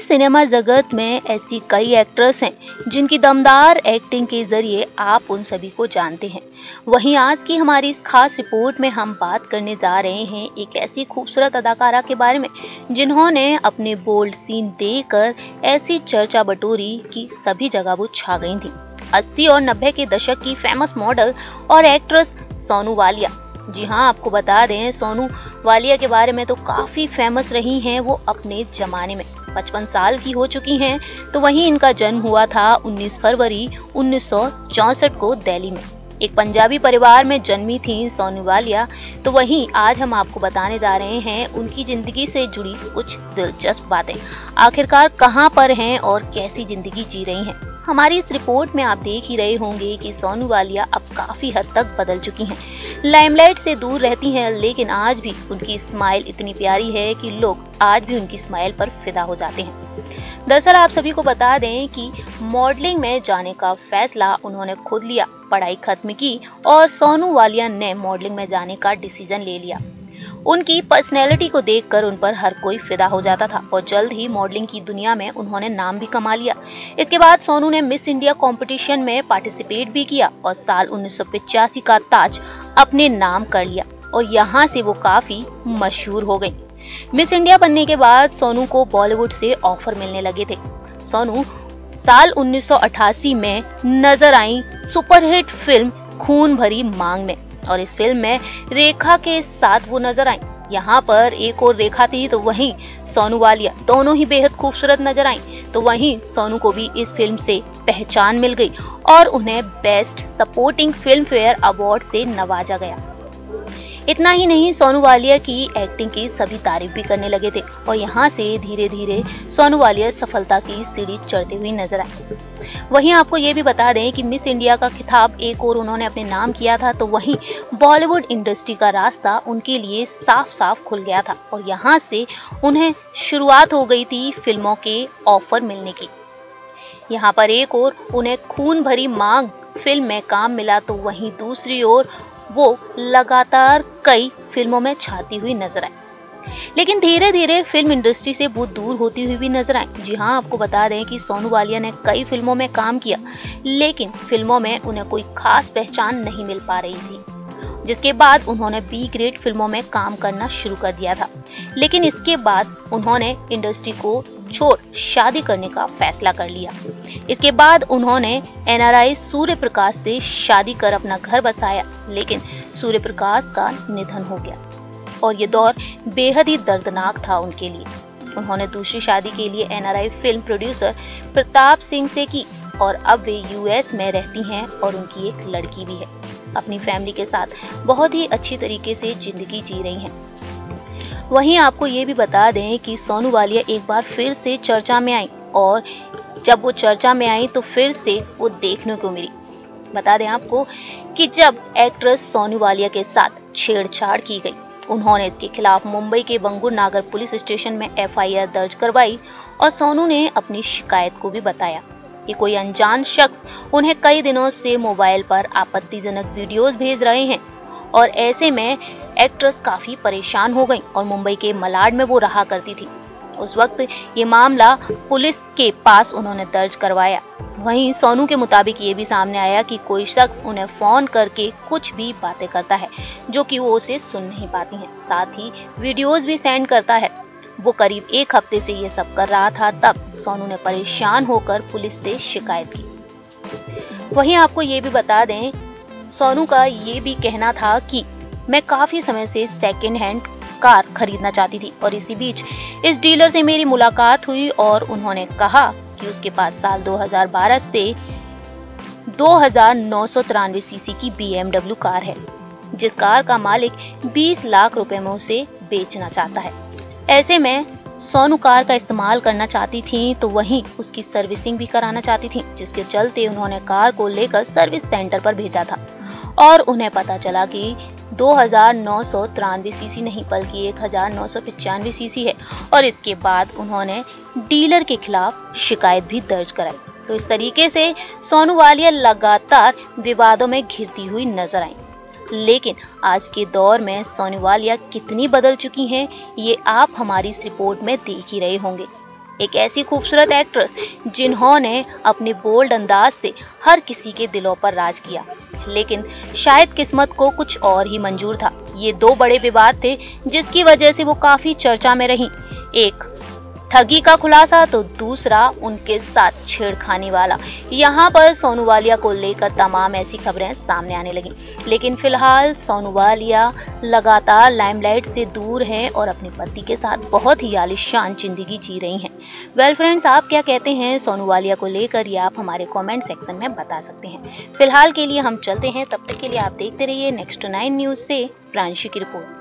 Cinema जगत में ऐसी कई एक्ट्रेस हैं, जिनकी दमदार एक्टिंग के ज़रिए आप उन सभी को जानते हैं। वहीं आज की हमारी इस खास रिपोर्ट में हम बात करने जा रहे हैं एक ऐसी खूबसूरत अदाकारा के बारे में, जिन्होंने अपने बोल्ड सीन देकर ऐसी चर्चा बटोरी कि सभी जगह वो छा गई थी। 80 और 90 के दशक की फ़ेमस मॉडल और एक्ट्रेस सोनू वालिया। जी हाँ आपको बता दें, सोनू वालिया के बारे में तो काफ़ी फ़ेमस रही हैं वो अपने जमाने में। पचपन साल की हो चुकी हैं तो वहीं इनका जन्म हुआ था 19 फरवरी उन्नीस को दिल्ली में। एक पंजाबी परिवार में जन्मी थी सोनू वालिया तो वहीं आज हम आपको बताने जा रहे हैं उनकी ज़िंदगी से जुड़ी कुछ दिलचस्प बातें। आखिरकार कहाँ पर हैं और कैसी ज़िंदगी जी रही हैं? हमारी इस रिपोर्ट में आप देख ही रहे होंगे कि सोनू वालिया अब काफ़ी हद तक बदल चुकी हैं। लाइमलाइट से दूर रहती हैं, लेकिन आज भी उनकी स्माइल इतनी प्यारी है कि लोग आज भी उनकी स्माइल पर फिदा हो जाते हैं। दरअसल आप सभी को बता दें कि मॉडलिंग में जाने का फैसला उन्होंने खुद लिया, पढ़ाई खत्म की और सोनू वालिया ने मॉडलिंग में जाने का डिसीज़न ले लिया। उनकी पर्सनैलिटी को देखकर उन पर हर कोई फिदा हो जाता था और जल्द ही मॉडलिंग की दुनिया में उन्होंने नाम भी कमा लिया। इसके बाद सोनू ने मिस इंडिया कॉम्पिटिशन में पार्टिसिपेट भी किया और साल उन्नीस का ताज अपने नाम कर लिया और यहाँ से वो काफ़ी मशहूर हो गई। मिस इंडिया बनने के बाद सोनू को बॉलीवुड से ऑफ़र मिलने लगे थे। सोनू, साल 1988 में नज़र आई सुपरहिट फ़िल्म खून भरी मांग में। और इस फ़िल्म में रेखा के साथ वो नज़र आई। यहाँ पर एक और रेखा थी तो वहीं सोनू वालिया दोनों ही बेहद खूबसूरत नज़र आई। तो वहीं सोनू को भी इस फ़िल्म से पहचान मिल गई और उन्हें best supporting Filmfare award से नवाजा गया। इतना ही नहीं, सोनू वालिया की एक्टिंग की सभी तारीफ़ भी करने लगे थे और यहाँ से धीरे धीरे सोनू वालिया सफलता की सीढ़ी चढ़ती हुई नज़र आई। वहीं आपको ये भी बता दें कि मिस इंडिया का खिताब एक और उन्होंने अपने नाम किया था तो वहीं बॉलीवुड इंडस्ट्री का रास्ता उनके लिए साफ़ साफ़ खुल गया था और यहाँ से उन्हें शुरुआत हो गई थी फ़िल्मों के ऑफ़र मिलने की। यहाँ पर एक और, उन्हें खून भरी मांग, फ़िल्म में काम मिला तो वहीं दूसरी ओर वो लगातार कई फ़िल्मों में छाती हुई नज़र आई लेकिन धीरे धीरे फ़िल्म इंडस्ट्री से बहुत दूर होती हुई भी नज़र आई जी हाँ आपको बता दें कि सोनू वालिया ने कई फ़िल्मों में काम किया, लेकिन फ़िल्मों में उन्हें कोई खास पहचान नहीं मिल पा रही थी, जिसके बाद उन्होंने बी ग्रेड फ़िल्मों में काम करना शुरू कर दिया था। लेकिन इसके बाद उन्होंने इंडस्ट्री को छोड़ शादी करने का फैसला कर लिया। इसके बाद उन्होंने एनआरआई सूर्य प्रकाश से शादी कर अपना घर बसाया, लेकिन सूर्य प्रकाश का निधन हो गया। और ये दौर बेहद ही दर्दनाक था उनके लिए। उन्होंने दूसरी शादी के लिए NRI film producer Pratap Singh से की, और अब वे यूएस में रहती हैं और उनकी एक लड़की भी है। अपनी फैमिली के साथ बहुत ही अच्छी तरीके से ज़िंदगी जी रही हैं। वहीं आपको ये भी बता दें कि सोनू वालिया एक बार फिर से चर्चा में आई और जब वो चर्चा में आई तो फिर से वो देखने को मिली। बता दें आपको कि जब एक्ट्रेस सोनू वालिया के साथ छेड़छाड़ की गई, उन्होंने इसके खिलाफ मुंबई के बंगुर नागर पुलिस स्टेशन में एफआईआर दर्ज करवाई और सोनू ने अपनी शिकायत को भी बताया। कि कोई अनजान शख्स उन्हें कई दिनों से मोबाइल पर आपत्तिजनक वीडियोस भेज रहे हैं और ऐसे में एक्ट्रेस काफ़ी परेशान हो गई और मुंबई के मलाड में वो रहा करती थी। उस वक्त ये मामला पुलिस के पास उन्होंने दर्ज करवाया। वहीं सोनू के मुताबिक ये भी सामने आया कि कोई शख्स उन्हें फ़ोन करके कुछ भी बातें करता है, जो कि वो उसे सुन नहीं पाती हैं। साथ ही वीडियोस भी सेंड करता है। वो करीब एक हफ़्ते से ये सब कर रहा था, तब सोनू ने परेशान होकर पुलिस से शिकायत की। वहीं आपको ये भी बता दें, सोनू का ये भी कहना था कि मैं काफ़ी समय से सेकेंड हैंड कार खरीदना चाहती थी और इसी बीच इस डीलर से मेरी मुलाकात हुई और उन्होंने कहा कि उसके पास साल 2012 से दो हज़ार नौ सौ तिरानवे सीसी की बीएमडब्ल्यू कार है, जिस कार का मालिक 20 लाख रुपए में उसे बेचना चाहता है। ऐसे में सोनू कार का इस्तेमाल करना चाहती थी तो वहीं उसकी सर्विसिंग भी कराना चाहती थी, जिसके चलते उन्होंने कार को लेकर सर्विस सेंटर पर भेजा था। और उन्हें पता चला कि दो हज़ार नौ सौ तिरानवे सीसी नहीं, बल्कि एक हज़ार सीसी है और इसके बाद उन्होंने डीलर के खिलाफ शिकायत भी दर्ज कराई। तो इस तरीके से सोनू वालिया लगातार विवादों में घिरती हुई नज़र आई। लेकिन आज के दौर में सोनू वालिया कितनी बदल चुकी हैं, ये आप हमारी इस रिपोर्ट में देख ही रहे होंगे। एक ऐसी खूबसूरत एक्ट्रेस जिन्होंने अपने बोल्ड अंदाज से हर किसी के दिलों पर राज किया लेकिन शायद किस्मत को कुछ और ही मंजूर था। ये दो बड़े विवाद थे, जिसकी वजह से वो काफ़ी चर्चा में रही। एक ठगी का खुलासा तो दूसरा उनके साथ छेड़खानी वाला। यहाँ पर सोनू वालिया को लेकर तमाम ऐसी खबरें सामने आने लगी। लेकिन फ़िलहाल सोनू वालिया लगातार लाइमलाइट से दूर हैं और अपने पति के साथ बहुत ही आलिशान ज़िंदगी जी रही हैं। वेल फ्रेंड्स आप क्या कहते हैं? सोनू वालिया को लेकर ये आप हमारे कॉमेंट सेक्शन में बता सकते हैं। फ़िलहाल के लिए हम चलते हैं। तब तक के लिए आप देखते रहिए नेक्स्ट नाइन न्यूज़ से प्रांशी की रिपोर्ट।